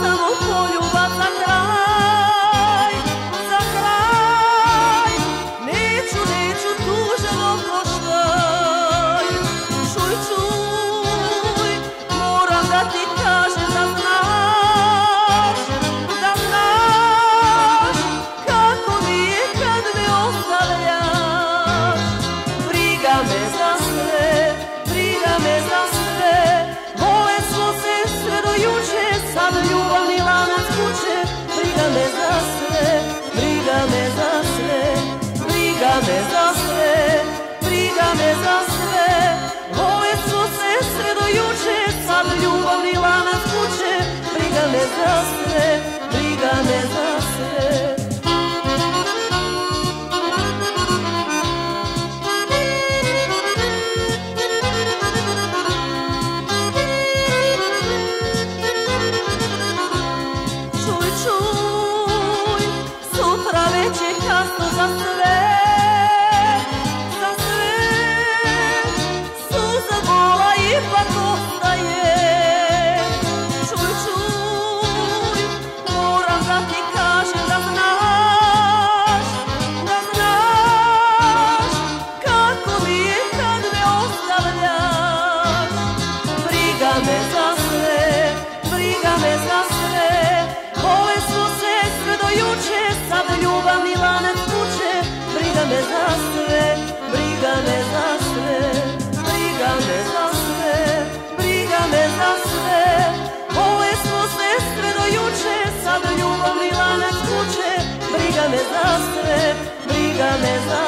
samo poljubac za kraj me za sve, briga me za sve Briga me za sve, briga me za sve. Vole smo se sve do juče, sad ljubavni lanac kuće. Briga me za sve, briga me za je kasno za sve, za sve. Suza bola ipak ostaje. Čuj, čuj, moram da ti kažem da znaš, da znaš kako mi je kad me ostavljaš. Briga me za me za sve, briga me za sve Briga me za sve, briga me za sve. Vole smo se sve do juče, sad ljubavni lanac kuće Briga me za sve, briga me za